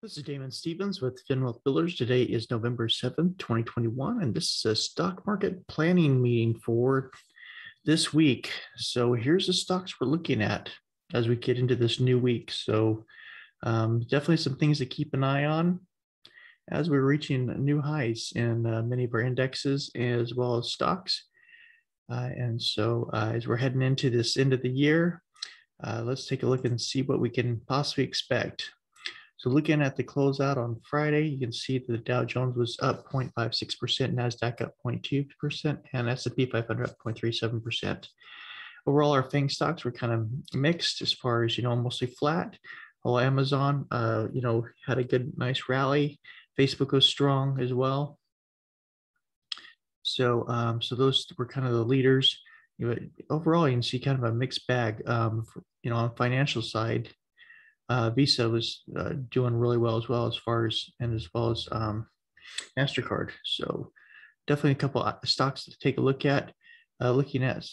This is Damon Stevens with FinWealth Builders. Today is November 7th, 2021, and this is a stock market planning meeting for this week. So here's the stocks we're looking at as we get into this new week. So um, definitely some things to keep an eye on as we're reaching new highs in uh, many of our indexes as well as stocks. Uh, and so uh, as we're heading into this end of the year, uh, let's take a look and see what we can possibly expect. So looking at the closeout on Friday, you can see that the Dow Jones was up 0.56%, NASDAQ up 0.2%, and S&P 500 up 0.37%. Overall, our FANG stocks were kind of mixed as far as, you know, mostly flat. While Amazon, uh, you know, had a good, nice rally. Facebook was strong as well. So, um, so those were kind of the leaders. You know, overall, you can see kind of a mixed bag. Um, for, you know, on financial side, uh, Visa was uh, doing really well as well as far as and as well as um, Mastercard. So definitely a couple of stocks to take a look at. Uh, looking at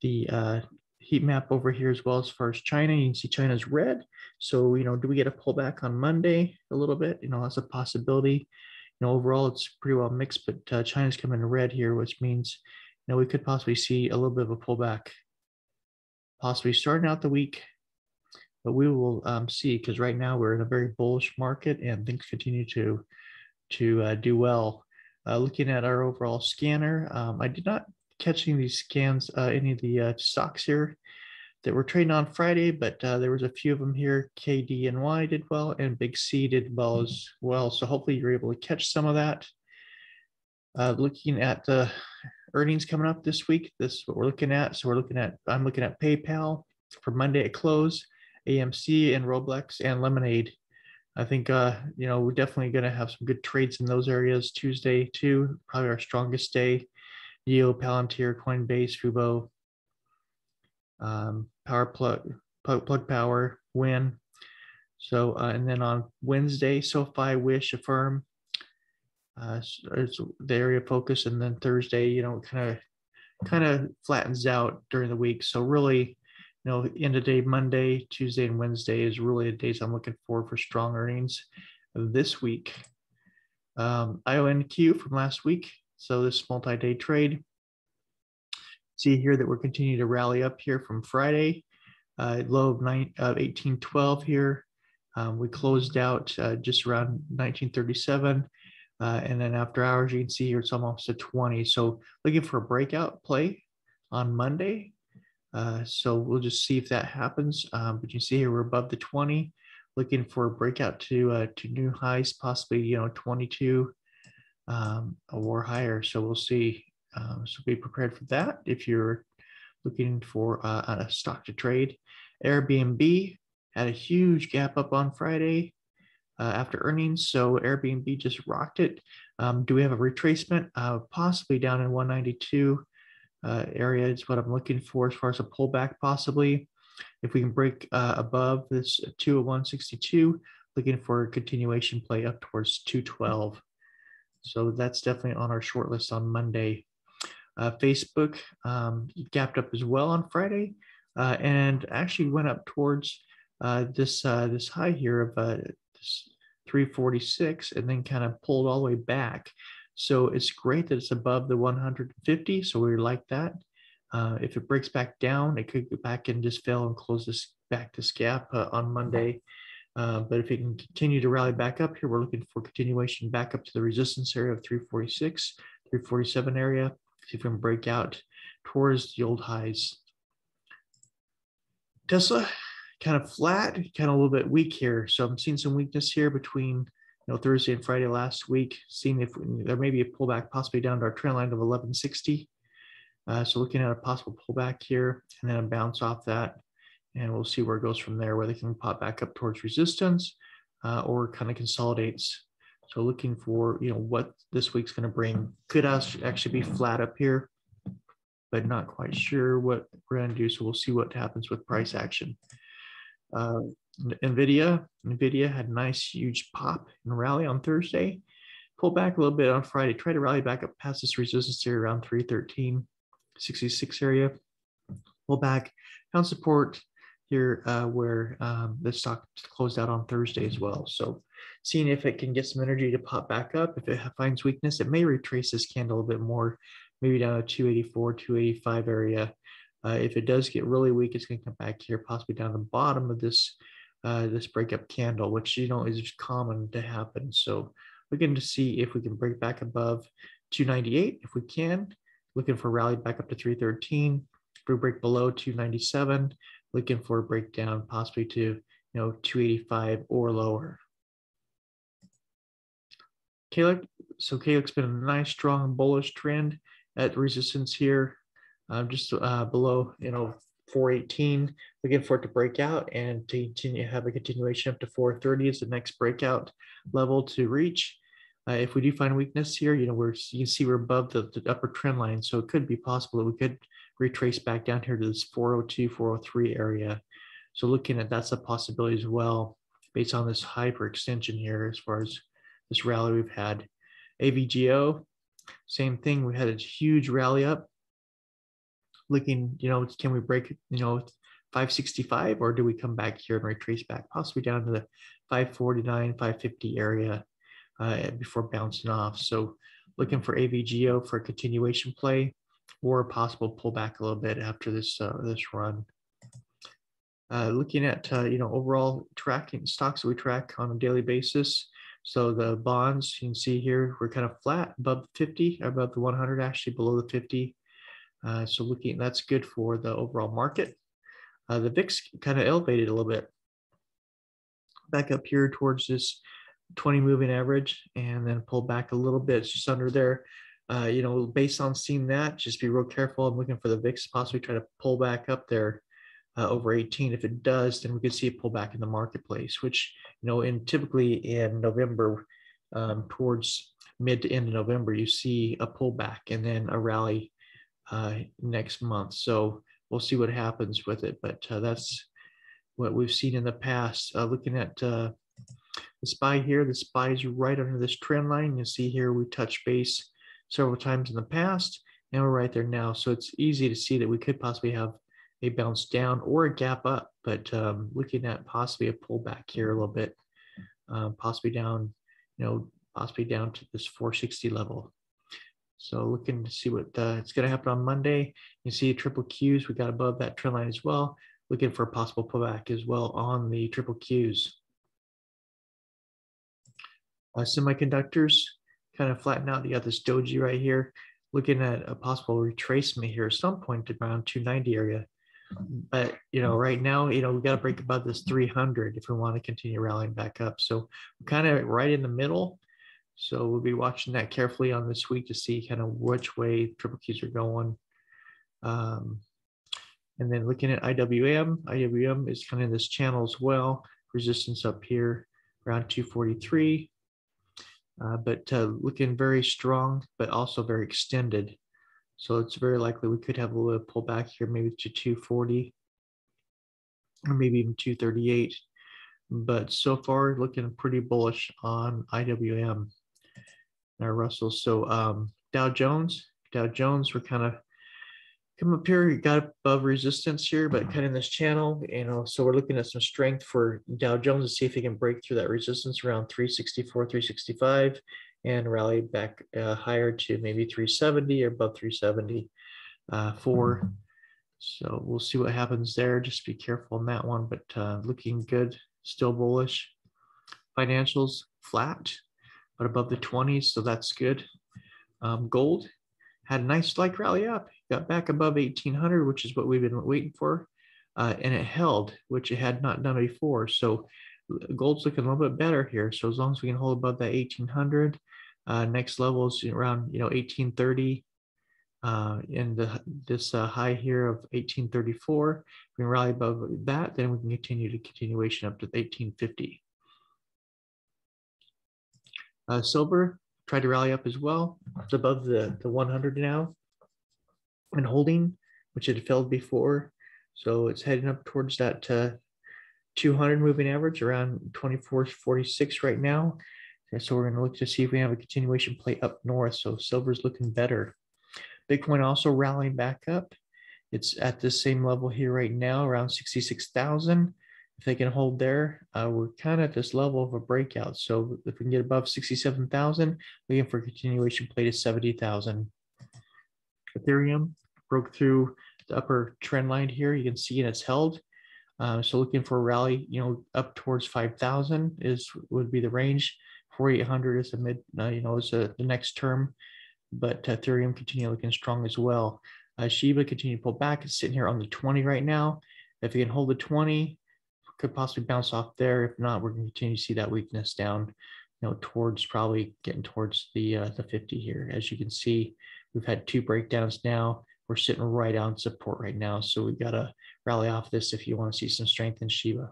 the uh, heat map over here as well as far as China, you can see China's red. So you know, do we get a pullback on Monday a little bit? You know, that's a possibility. You know, overall it's pretty well mixed, but uh, China's coming in red here, which means you know we could possibly see a little bit of a pullback, possibly starting out the week but we will um, see because right now we're in a very bullish market and things continue to to uh, do well. Uh, looking at our overall scanner, um, I did not catch any of these scans, uh, any of the uh, stocks here that were trading on Friday, but uh, there was a few of them here. KDNY did well and Big C did well as well. So hopefully you're able to catch some of that. Uh, looking at the earnings coming up this week, this is what we're looking at. So we're looking at, I'm looking at PayPal for Monday at close. AMC and Roblox and Lemonade. I think uh, you know we're definitely going to have some good trades in those areas. Tuesday too, probably our strongest day. NIO, Palantir, Coinbase, Fubo, um, Power Plug, Plug, Plug Power, Wynn. So uh, and then on Wednesday, SoFi, Wish, Affirm. Uh, it's the area of focus, and then Thursday, you know, kind of kind of flattens out during the week. So really, you know, end of day Monday, Tuesday, and Wednesday is really the days I'm looking for for strong earnings this week. Um, IONQ from last week. So this multi-day trade. See here that we're continuing to rally up here from Friday, uh, low of, nine, of 1812 here. Um, we closed out uh, just around 1937. Uh, and then after hours, you can see here it's almost a 20. So looking for a breakout play on Monday uh, so we'll just see if that happens. Um, but you see here we're above the 20, looking for a breakout to uh, to new highs, possibly you know 22 um, or higher. So we'll see. Um, so be prepared for that if you're looking for uh, a stock to trade. Airbnb had a huge gap up on Friday uh, after earnings, so Airbnb just rocked it. Um, do we have a retracement? Uh, possibly down in 192 uh, area is what I'm looking for as far as a pullback possibly. If we can break uh, above this 201.62, looking for a continuation play up towards 212. So that's definitely on our short list on Monday. Uh, Facebook um, gapped up as well on Friday uh, and actually went up towards uh, this uh, this high here of uh, 346 and then kind of pulled all the way back. So it's great that it's above the 150. So we like that. Uh, if it breaks back down, it could go back and just fail and close this back this gap uh, on Monday. Uh, but if it can continue to rally back up here, we're looking for continuation back up to the resistance area of 346, 347 area. See if we can break out towards the old highs. Tesla kind of flat, kind of a little bit weak here. So I'm seeing some weakness here between you know, Thursday and Friday last week, seeing if there may be a pullback possibly down to our trend line of 1160. Uh, so looking at a possible pullback here and then a bounce off that. And we'll see where it goes from there, whether it can pop back up towards resistance uh, or kind of consolidates. So looking for, you know, what this week's going to bring. Could actually be flat up here, but not quite sure what we're going to do. So we'll see what happens with price action. Uh, NVIDIA, NVIDIA had a nice huge pop and rally on Thursday, pulled back a little bit on Friday, try to rally back up past this resistance area around 313, 66 area, pull back, found support here uh, where um, the stock closed out on Thursday as well. So seeing if it can get some energy to pop back up. If it finds weakness, it may retrace this candle a bit more, maybe down to 284, 285 area. Uh, if it does get really weak, it's going to come back here, possibly down the bottom of this uh, this breakup candle, which you know is common to happen. So looking to see if we can break back above 298. If we can, looking for rally back up to 313. If we break below 297, looking for a breakdown possibly to you know 285 or lower. Calyx, so Calyx been a nice strong bullish trend at resistance here, um, just uh, below you know 418. Looking for it to break out and to continue have a continuation up to 430 is the next breakout level to reach. Uh, if we do find weakness here, you know, we're you can see we're above the, the upper trend line, so it could be possible that we could retrace back down here to this 402, 403 area. So looking at that's a possibility as well, based on this hyperextension here, as far as this rally we've had. AVGO, same thing. We had a huge rally up. Looking, you know, can we break, you know, 565 or do we come back here and retrace back possibly down to the 549, 550 area uh, before bouncing off. So looking for AVGO for a continuation play or a possible pullback a little bit after this uh, this run. Uh, looking at uh, you know overall tracking stocks that we track on a daily basis. So the bonds you can see here we're kind of flat above 50, above the 100, actually below the 50. Uh, so looking that's good for the overall market. Uh, the VIX kind of elevated a little bit back up here towards this 20 moving average and then pull back a little bit just under there. Uh, you know, based on seeing that, just be real careful. I'm looking for the VIX to possibly try to pull back up there uh, over 18. If it does, then we could see a pullback in the marketplace, which, you know, in typically in November, um, towards mid to end of November, you see a pullback and then a rally uh, next month. So we'll see what happens with it. But uh, that's what we've seen in the past. Uh, looking at uh, the SPY here, the SPY is right under this trend line. You see here we touch base several times in the past, and we're right there now. So it's easy to see that we could possibly have a bounce down or a gap up, but um, looking at possibly a pullback here a little bit, uh, possibly down, you know, possibly down to this 460 level. So looking to see what uh, it's going to happen on Monday. You see triple Qs, we got above that trend line as well. Looking for a possible pullback as well on the triple Qs. Uh, semiconductors, kind of flatten out. You got this doji right here, looking at a possible retracement here at some point around 290 area. But you know, right now, you know, we got to break above this 300 if we want to continue rallying back up. So we're kind of right in the middle. So we'll be watching that carefully on this week to see kind of which way triple Qs are going. Um, and then looking at IWM, IWM is kind of in this channel as well. Resistance up here around 243 uh, but uh, looking very strong, but also very extended. So it's very likely we could have a little pullback here, maybe to 240 or maybe even 238. But so far, looking pretty bullish on IWM, our Russell. So um, Dow Jones, Dow Jones, we're kind of come up here, got above resistance here, but kind of in this channel, you know, so we're looking at some strength for Dow Jones to see if he can break through that resistance around 364, 365 and rally back uh, higher to maybe 370 or above 370 uh, for. So we'll see what happens there. Just be careful on that one, but uh, looking good, still bullish. Financials flat, but above the 20s, so that's good. Um, gold had a nice like rally up got back above 1800, which is what we've been waiting for. Uh, and it held, which it had not done before. So gold's looking a little bit better here. So as long as we can hold above that 1800, uh, next level is around, you know, 1830. Uh, and the, this uh, high here of 1834, we can rally above that, then we can continue to continuation up to 1850. Uh, silver tried to rally up as well. It's above the, the 100 now and holding, which had failed before. So it's heading up towards that uh, 200 moving average around 2446 right now. And so we're going to look to see if we have a continuation play up north. So silver's looking better. Bitcoin also rallying back up. It's at the same level here right now, around 66,000. If they can hold there, uh, we're kind of at this level of a breakout. So if we can get above 67,000, looking for continuation play to 70,000. Ethereum broke through the upper trend line here. You can see and it's held. Uh, so looking for a rally, you know, up towards 5,000 is would be the range. 4,800 is the mid, uh, you know, is a, the next term. But Ethereum continue looking strong as well. Uh, Shiba continue to pull back. It's sitting here on the 20 right now. If you can hold the 20, could possibly bounce off there. If not, we're going to continue to see that weakness down, you know, towards probably getting towards the uh, the 50 here. As you can see, we've had two breakdowns now. We're sitting right on support right now. So we've got to rally off this if you want to see some strength in Shiba.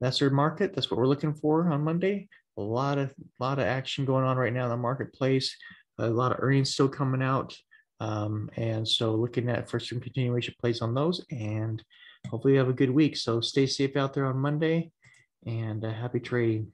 That's our market. That's what we're looking for on Monday. A lot of lot of action going on right now in the marketplace. A lot of earnings still coming out. Um, and so looking at for some continuation plays on those and hopefully you have a good week. So stay safe out there on Monday and uh, happy trading.